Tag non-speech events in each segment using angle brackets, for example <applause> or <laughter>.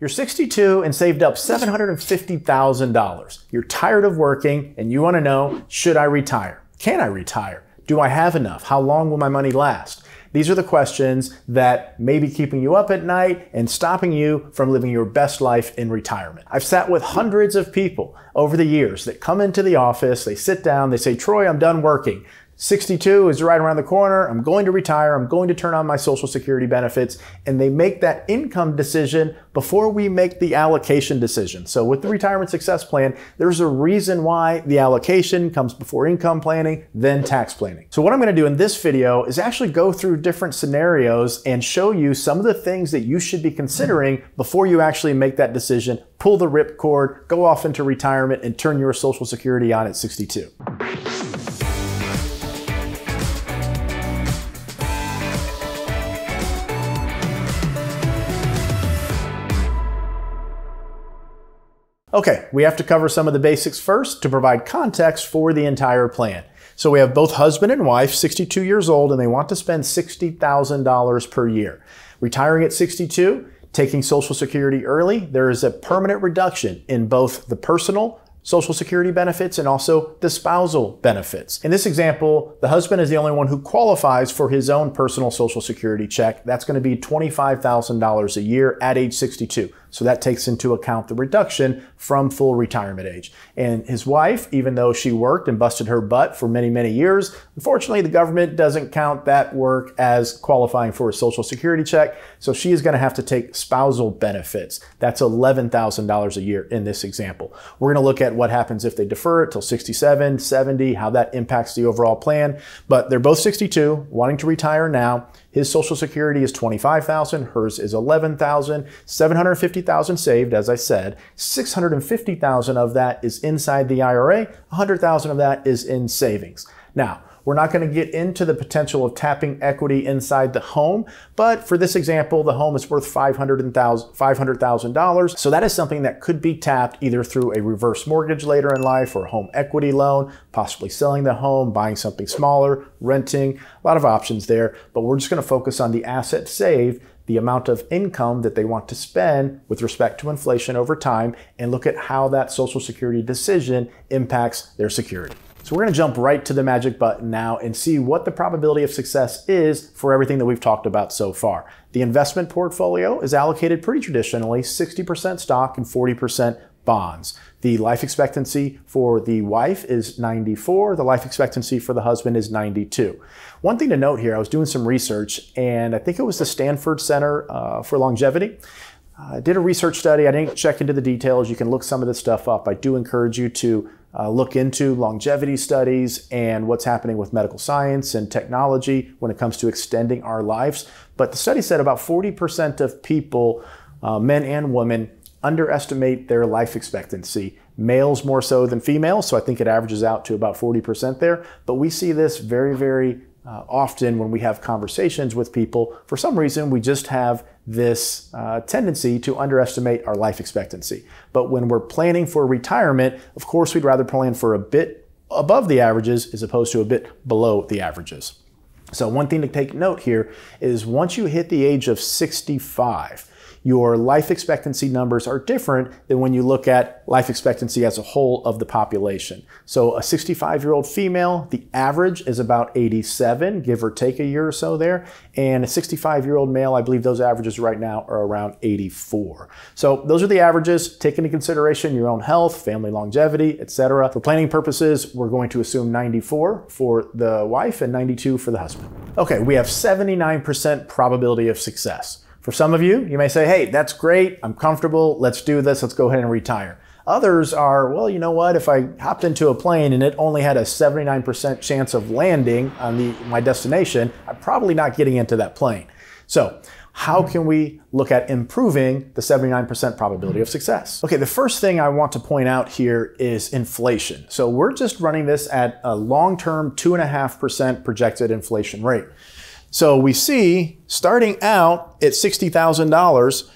You're 62 and saved up $750,000. You're tired of working and you want to know, should I retire? Can I retire? Do I have enough? How long will my money last? These are the questions that may be keeping you up at night and stopping you from living your best life in retirement. I've sat with hundreds of people over the years that come into the office, they sit down, they say, Troy, I'm done working. 62 is right around the corner. I'm going to retire. I'm going to turn on my Social Security benefits. And they make that income decision before we make the allocation decision. So with the Retirement Success Plan, there's a reason why the allocation comes before income planning, then tax planning. So what I'm going to do in this video is actually go through different scenarios and show you some of the things that you should be considering before you actually make that decision, pull the ripcord, go off into retirement, and turn your Social Security on at 62. Okay, we have to cover some of the basics first to provide context for the entire plan. So we have both husband and wife, 62 years old, and they want to spend $60,000 per year. Retiring at 62, taking Social Security early, there is a permanent reduction in both the personal Social Security benefits and also the spousal benefits. In this example, the husband is the only one who qualifies for his own personal Social Security check. That's going to be $25,000 a year at age 62. So that takes into account the reduction from full retirement age. And his wife, even though she worked and busted her butt for many, many years, unfortunately, the government doesn't count that work as qualifying for a Social Security check. So she is going to have to take spousal benefits. That's $11,000 a year in this example. We're going to look at what happens if they defer it till 67, 70, how that impacts the overall plan. But they're both 62, wanting to retire now. His Social Security is 25,000, hers is 11,000, 750,000 saved, as I said. 650,000 of that is inside the IRA, 100,000 of that is in savings. Now, we're not going to get into the potential of tapping equity inside the home, but for this example, the home is worth $500,000. So that is something that could be tapped either through a reverse mortgage later in life or a home equity loan, possibly selling the home, buying something smaller, renting, a lot of options there. But we're just going to focus on the asset saved the amount of income that they want to spend with respect to inflation over time and look at how that Social Security decision impacts their security. So we're going to jump right to the magic button now and see what the probability of success is for everything that we've talked about so far. The investment portfolio is allocated pretty traditionally, 60% stock and 40% bonds. The life expectancy for the wife is 94. The life expectancy for the husband is 92. One thing to note here, I was doing some research and I think it was the Stanford Center uh, for Longevity. I uh, did a research study. I didn't check into the details. You can look some of this stuff up. I do encourage you to uh, look into longevity studies and what's happening with medical science and technology when it comes to extending our lives. But the study said about 40% of people, uh, men and women, underestimate their life expectancy. Males more so than females, so I think it averages out to about 40% there. But we see this very, very uh, often when we have conversations with people. For some reason, we just have this uh, tendency to underestimate our life expectancy. But when we're planning for retirement, of course, we'd rather plan for a bit above the averages as opposed to a bit below the averages. So, one thing to take note here is once you hit the age of 65, your life expectancy numbers are different than when you look at life expectancy as a whole of the population. So a 65 year old female, the average is about 87, give or take a year or so there. And a 65 year old male, I believe those averages right now are around 84. So those are the averages. Take into consideration your own health, family longevity, etc. For planning purposes, we're going to assume 94 for the wife and 92 for the husband. Okay, we have 79% probability of success. For some of you, you may say, hey, that's great. I'm comfortable. Let's do this. Let's go ahead and retire. Others are, well, you know what? If I hopped into a plane and it only had a 79% chance of landing on the, my destination, I'm probably not getting into that plane. So, how can we look at improving the 79% probability of success? Okay, the first thing I want to point out here is inflation. So we're just running this at a long-term 2.5% projected inflation rate. So we see starting out at $60,000,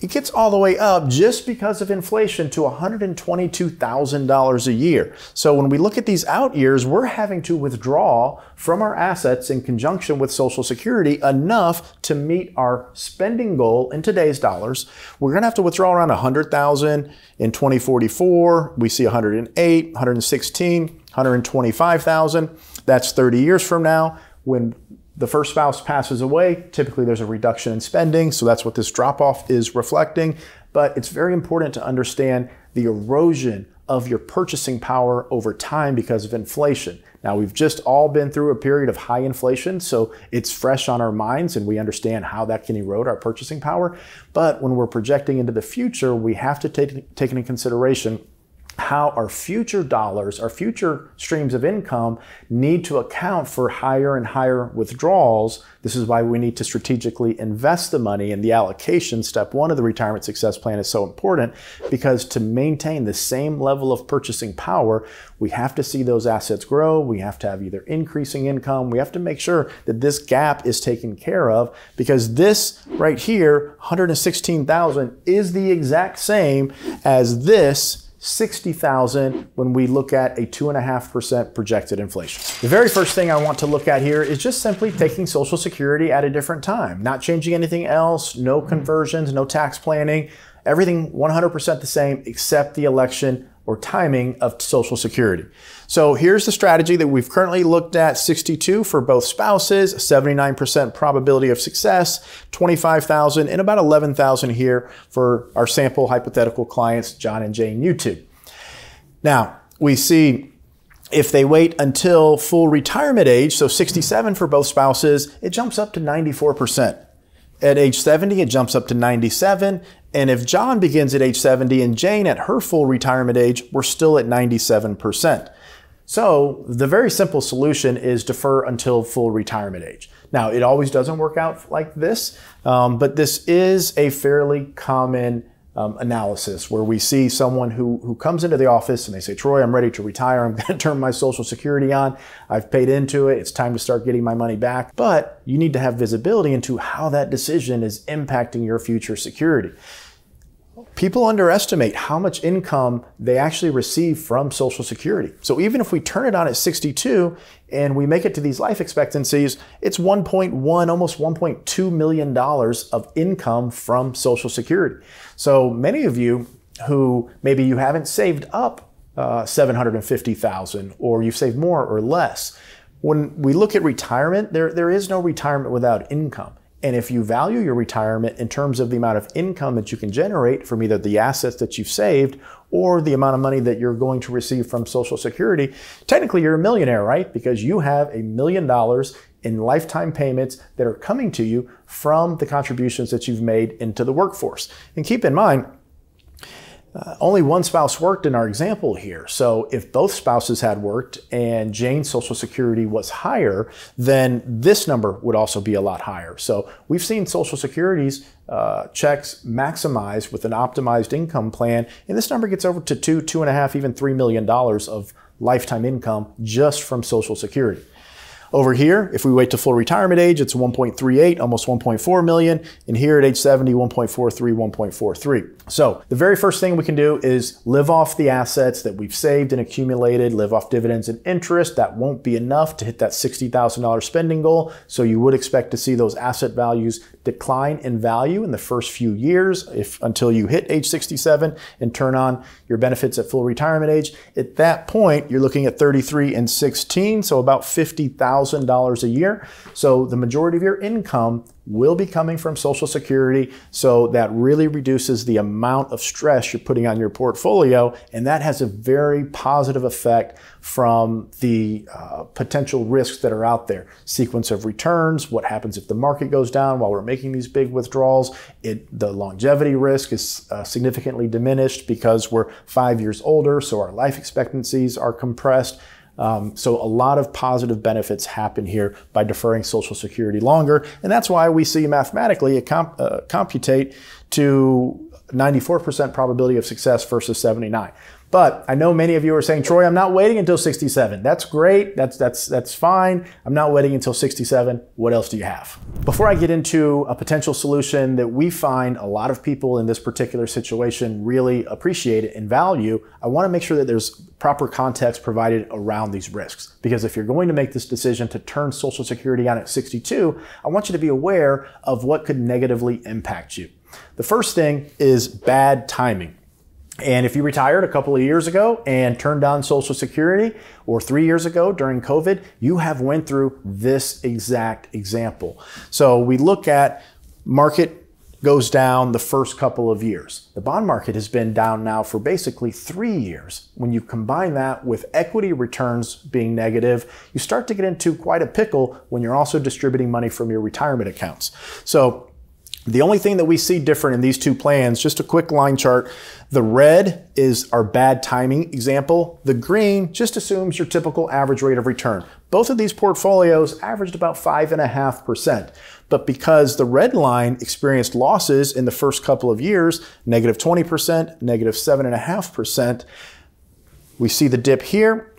it gets all the way up just because of inflation to $122,000 a year. So when we look at these out years, we're having to withdraw from our assets in conjunction with Social Security enough to meet our spending goal in today's dollars. We're going to have to withdraw around 100,000 in 2044. We see 108, 116, 125,000. That's 30 years from now when the first spouse passes away, typically there's a reduction in spending, so that's what this drop off is reflecting. But it's very important to understand the erosion of your purchasing power over time because of inflation. Now, we've just all been through a period of high inflation, so it's fresh on our minds and we understand how that can erode our purchasing power. But when we're projecting into the future, we have to take, take into consideration how our future dollars, our future streams of income need to account for higher and higher withdrawals. This is why we need to strategically invest the money and the allocation. Step one of the retirement success plan is so important because to maintain the same level of purchasing power, we have to see those assets grow. We have to have either increasing income. We have to make sure that this gap is taken care of because this right here, 116,000 is the exact same as this 60,000 when we look at a 2.5% projected inflation. The very first thing I want to look at here is just simply taking Social Security at a different time, not changing anything else, no conversions, no tax planning, everything 100% the same except the election or timing of Social Security. So here's the strategy that we've currently looked at 62 for both spouses, 79% probability of success, 25,000 and about 11,000 here for our sample hypothetical clients, John and Jane YouTube. Now, we see if they wait until full retirement age, so 67 for both spouses, it jumps up to 94%. At age 70, it jumps up to 97. And if John begins at age 70 and Jane at her full retirement age, we're still at 97%. So the very simple solution is defer until full retirement age. Now, it always doesn't work out like this, um, but this is a fairly common um, analysis where we see someone who, who comes into the office and they say, Troy, I'm ready to retire. I'm <laughs> going to turn my Social Security on. I've paid into it. It's time to start getting my money back. But you need to have visibility into how that decision is impacting your future security people underestimate how much income they actually receive from Social Security. So even if we turn it on at 62 and we make it to these life expectancies, it's 1.1, almost 1.2 million dollars of income from Social Security. So many of you who maybe you haven't saved up uh, 750,000 or you've saved more or less. When we look at retirement, there, there is no retirement without income. And if you value your retirement in terms of the amount of income that you can generate from either the assets that you've saved or the amount of money that you're going to receive from Social Security, technically you're a millionaire, right? Because you have a million dollars in lifetime payments that are coming to you from the contributions that you've made into the workforce. And keep in mind, uh, only one spouse worked in our example here. So if both spouses had worked and Jane's Social Security was higher, then this number would also be a lot higher. So we've seen Social Security's uh, checks maximized with an optimized income plan, and this number gets over to two, two and a half, even three million dollars of lifetime income just from Social Security. Over here, if we wait to full retirement age, it's 1.38, almost 1.4 million. And here at age 70, 1.43, 1.43. So the very first thing we can do is live off the assets that we've saved and accumulated, live off dividends and interest. That won't be enough to hit that $60,000 spending goal. So you would expect to see those asset values decline in value in the first few years if until you hit age 67 and turn on your benefits at full retirement age. At that point, you're looking at 33 and 16, so about $50,000 a year. So the majority of your income will be coming from Social Security. So that really reduces the amount of stress you're putting on your portfolio. And that has a very positive effect from the uh, potential risks that are out there. Sequence of returns, what happens if the market goes down while we're making these big withdrawals. It, the longevity risk is uh, significantly diminished because we're five years older, so our life expectancies are compressed. Um, so a lot of positive benefits happen here by deferring Social Security longer, and that's why we see mathematically it comp- uh, computate to 94% probability of success versus 79. But I know many of you are saying, Troy, I'm not waiting until 67. That's great. That's that's that's fine. I'm not waiting until 67. What else do you have? Before I get into a potential solution that we find a lot of people in this particular situation really appreciate it and value, I want to make sure that there's proper context provided around these risks. Because if you're going to make this decision to turn Social Security on at 62, I want you to be aware of what could negatively impact you. The first thing is bad timing. And if you retired a couple of years ago and turned on Social Security, or three years ago during COVID, you have went through this exact example. So we look at market goes down the first couple of years. The bond market has been down now for basically three years. When you combine that with equity returns being negative, you start to get into quite a pickle when you're also distributing money from your retirement accounts. So the only thing that we see different in these two plans, just a quick line chart, the red is our bad timing example. The green just assumes your typical average rate of return. Both of these portfolios averaged about 5.5%. But because the red line experienced losses in the first couple of years, negative 20%, negative 7.5%, we see the dip here,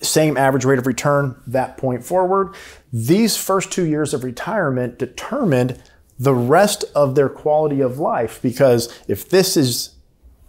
same average rate of return that point forward. These first two years of retirement determined the rest of their quality of life. Because if this is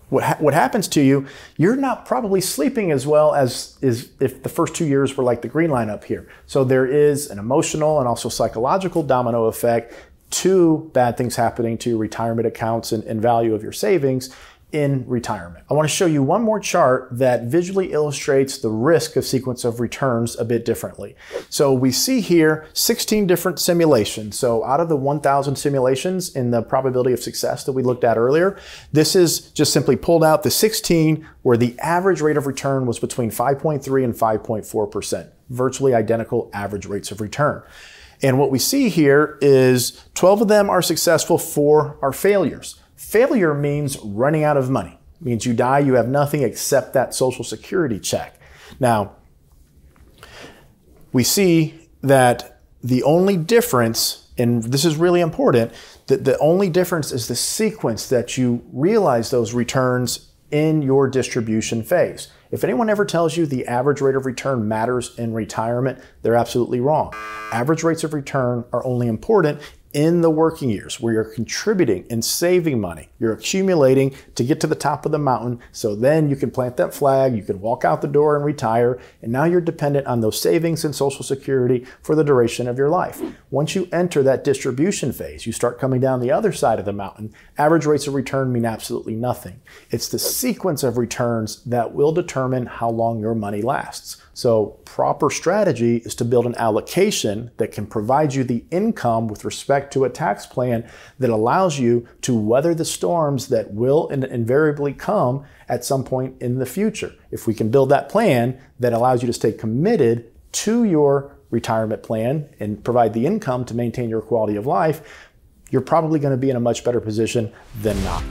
what, ha- what happens to you, you're not probably sleeping as well as is if the first two years were like the green line up here. So there is an emotional and also psychological domino effect to bad things happening to retirement accounts and, and value of your savings in retirement. I want to show you one more chart that visually illustrates the risk of sequence of returns a bit differently. So we see here 16 different simulations. So out of the 1,000 simulations in the probability of success that we looked at earlier, this is just simply pulled out the 16 where the average rate of return was between 5.3 and 5.4%, virtually identical average rates of return. And what we see here is 12 of them are successful, four are failures. Failure means running out of money. It means you die, you have nothing except that social security check. Now, we see that the only difference, and this is really important, that the only difference is the sequence that you realize those returns in your distribution phase. If anyone ever tells you the average rate of return matters in retirement, they're absolutely wrong. Average rates of return are only important in the working years where you're contributing and saving money. You're accumulating to get to the top of the mountain. So then you can plant that flag, you can walk out the door and retire. And now you're dependent on those savings and Social Security for the duration of your life. Once you enter that distribution phase, you start coming down the other side of the mountain. Average rates of return mean absolutely nothing. It's the sequence of returns that will determine how long your money lasts. So proper strategy is to build an allocation that can provide you the income with respect to a tax plan that allows you to weather the storms that will invariably come at some point in the future. If we can build that plan that allows you to stay committed to your retirement plan and provide the income to maintain your quality of life, you're probably going to be in a much better position than not.